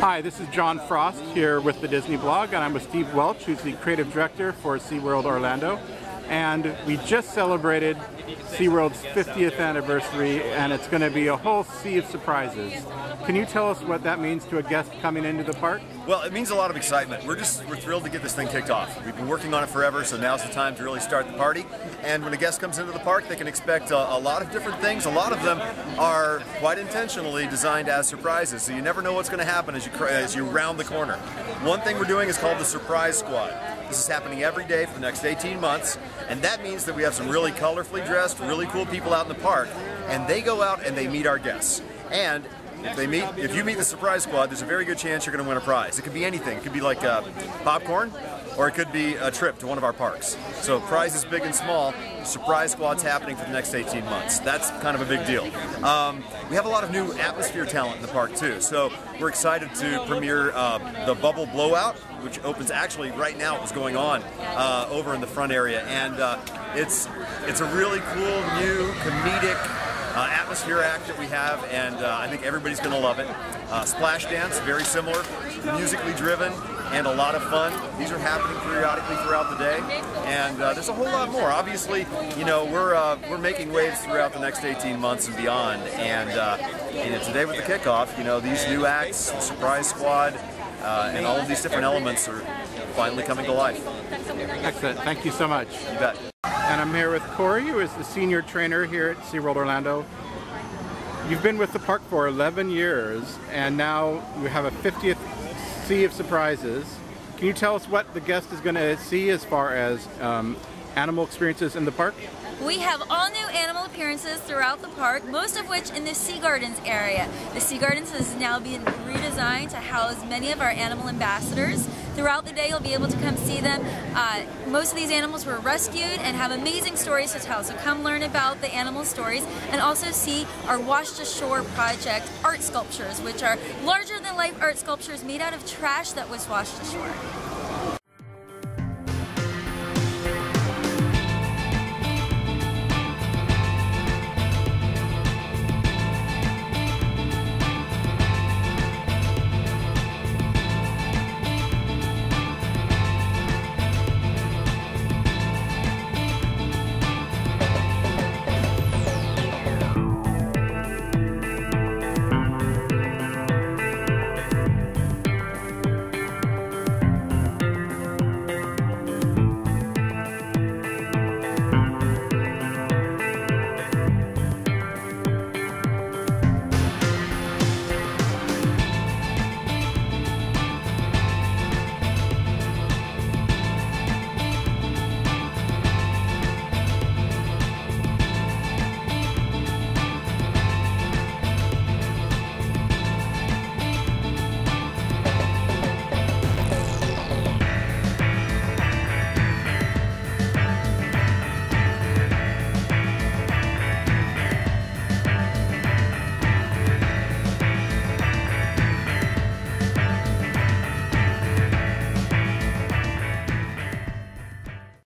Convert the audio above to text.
Hi, this is John Frost here with the Disney blog, and I'm with Steve Welch, who's the creative director for SeaWorld Orlando. And we just celebrated SeaWorld's 50th anniversary, and it's going to be a whole sea of surprises. Can you tell us what that means to a guest coming into the park? Well, it means a lot of excitement. We're just we're thrilled to get this thing kicked off. We've been working on it forever, so now's the time to really start the party. And when a guest comes into the park, they can expect a, a lot of different things. A lot of them are quite intentionally designed as surprises, so you never know what's going to happen as you as you round the corner. One thing we're doing is called the Surprise Squad. This is happening every day for the next 18 months, and that means that we have some really colorfully dressed, really cool people out in the park, and they go out and they meet our guests. And if they meet, if you meet the surprise squad, there's a very good chance you're going to win a prize. It could be anything. It could be like uh, popcorn, or it could be a trip to one of our parks. So prizes big and small. Surprise squad's happening for the next 18 months. That's kind of a big deal. Um, we have a lot of new atmosphere talent in the park too. So we're excited to premiere uh, the Bubble Blowout, which opens actually right now. It was going on uh, over in the front area, and uh, it's it's a really cool new comedic uh, atmosphere act that we have, and uh, I think everybody's going to love it. Uh, Splash Dance, very similar, musically driven, and a lot of fun. These are happening periodically throughout the day, and uh, there's a whole lot more. Obviously, you know, we're uh, we're making waves throughout the next 18 months and beyond, and uh, you know, today with the kickoff, you know, these new acts, the Surprise Squad, and all of these different elements are finally coming to life. Excellent. Thank you so much. You bet. And I'm here with Corey, who is the senior trainer here at SeaWorld Orlando. You've been with the park for 11 years, and now we have a 50th Sea of Surprises. Can you tell us what the guest is going to see as far as um, animal experiences in the park? We have all new animal appearances throughout the park, most of which in the Sea Gardens area. The Sea Gardens has now been redesigned to house many of our animal ambassadors. Throughout the day, you'll be able to come see them. Uh, most of these animals were rescued and have amazing stories to tell, so come learn about the animal stories and also see our Washed Ashore Project art sculptures, which are larger than life art sculptures made out of trash that was washed ashore.